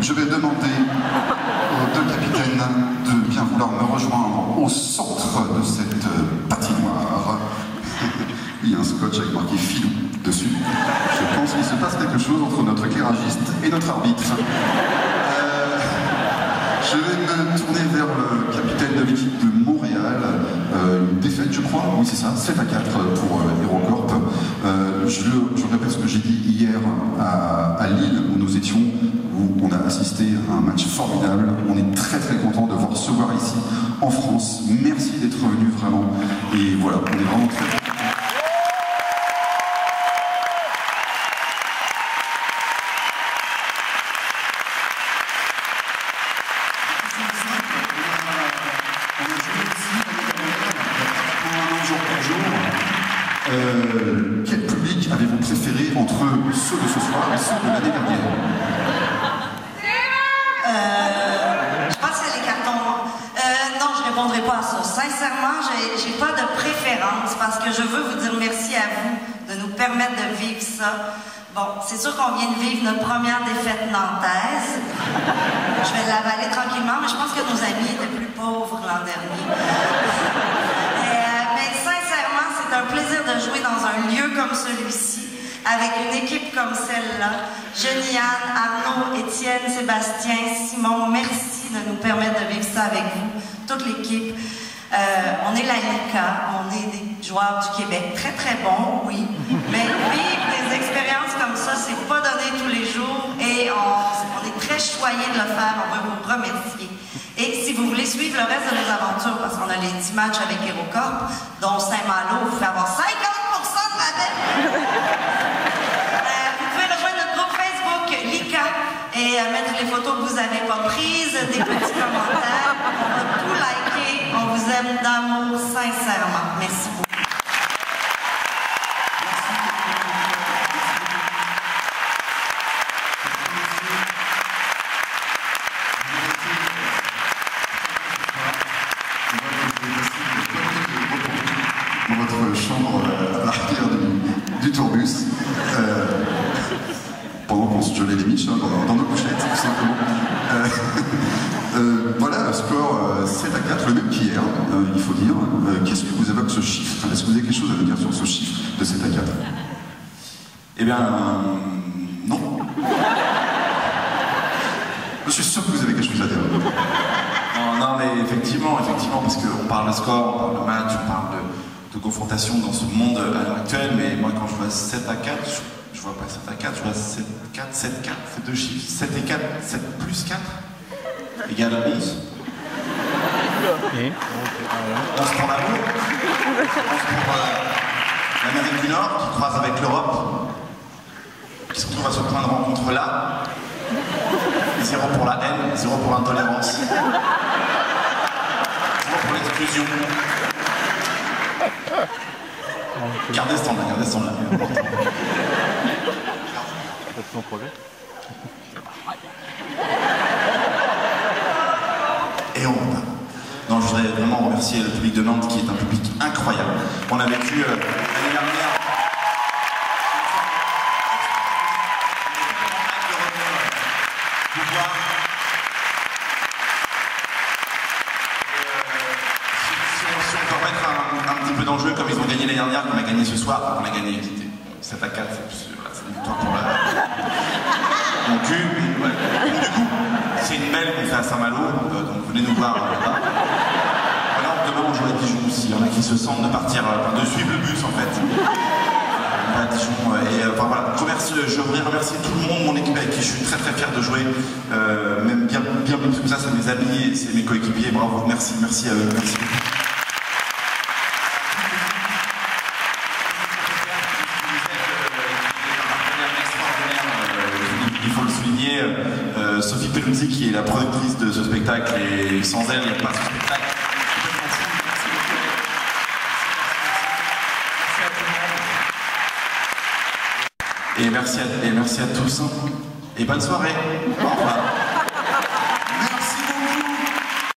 Je vais demander aux deux capitaines de bien vouloir me rejoindre au centre de cette patinoire. Il y a un scotch avec marqué filou dessus. Je pense qu'il se passe quelque chose entre notre éclairagiste et notre arbitre. Euh, je vais me tourner vers le capitaine de l'équipe de Montréal. Euh, une défaite, je crois. Oui, c'est ça. 7 à 4 pour euh, HeroCorp. Euh, je, je répète ce que j'ai dit hier à, Lille, où nous étions, où on a assisté à un match formidable. On est très très content de vous recevoir ici en France. Merci d'être venu vraiment. Et voilà, on est vraiment très Euh, quel public avez-vous préféré entre ceux de ce soir et ceux de l'année dernière Euh, je pense que les cartons. Non, je répondrai pas à ça. Sincèrement, j'ai pas de préférence parce que je veux vous dire merci à vous de nous permettre de vivre ça. Bon, c'est sûr qu'on vient de vivre notre première défaite nantaise. Je vais l'avaler tranquillement, mais je pense que nos amis étaient plus pauvres l'an dernier. Euh, mais sincèrement, c'est un plaisir de jouer dans un lieu comme celui-ci, avec une équipe comme celle-là. Jenny-Anne, Arnaud, Étienne, Sébastien, Simon, merci de nous permettre de vivre ça avec vous, toute l'équipe. Euh, on est la LICA, on est des joueurs du Québec, très très bons, oui, mais vivre des expériences comme ça, c'est pas donné tous les jours et on, est très choyés de le faire, on veut vous remercier. Et si vous voulez suivre le reste de nos aventures, parce qu'on a les 10 matchs avec HeroCorp, dont Saint-Malo vous fait avoir 50% photos que vous n'avez pas prises, des petits commentaires. On va tout liker. On vous aime d'amour, sincèrement. Merci beaucoup. votre chambre euh, à l'arrière du, tourbus. Euh, pendant qu'on se gelait les miches hein, dans, nos couchettes, tout simplement. Euh, euh, voilà, euh, 7 à 4, le même qu'hier, euh, il faut dire. Qu'est-ce que vous évoque ce chiffre? Est-ce que vous avez quelque chose à dire sur ce chiffre de 7 à 4 Eh bien, non. Je suis sûr que vous avez quelque chose à dire. non. mais effectivement, effectivement, parce qu'on parle de score, on parle de match, on parle de, de confrontation dans ce monde à l'heure actuelle, mais moi quand je vois 7 à 4, je, je vois pas 7 à 4, je vois 7 4, 7 4, c'est deux chiffres. 7 et 4, 7 plus 4 égale 11. 11 pour l'amour, 11 pour euh, l'Amérique du Nord qui croise avec l'Europe, qui se retrouve à ce point de rencontre là. 0 pour la haine, 0 pour l'intolérance. 0 pour l'exclusion. Gardez ce temps-là, gardez ce temps-là. Projet Et on repart. Non, je voudrais vraiment remercier le public de Nantes qui est un public incroyable. On a vécu euh, l'année dernière. remettre un, un petit peu d'enjeu, comme ils ont gagné l'année dernière, qu'on a gagné ce soir, on a gagné, c'était 7 à 4, mon cul. du coup, c'est une belle qu'on fait à Saint-Malo, euh, donc venez nous voir euh, là-bas. Voilà, demain on joue à Dijon aussi, il y en a qui se sentent de partir, euh, enfin, de suivre le bus en fait. À Dijon, euh, et euh, enfin voilà, je, remercie, je tout le monde, mon équipe avec qui je suis très très fier de jouer, euh, même bien, bien plus que ça, c'est mes amis et c'est mes coéquipiers, bravo, merci, merci à eux, merci beaucoup. Il faut le souligner, Sophie Peluzzi qui est la productrice de ce spectacle et sans elle, il n'y a pas ce spectacle. Merci à, et merci à tous. Et bonne soirée. Au revoir.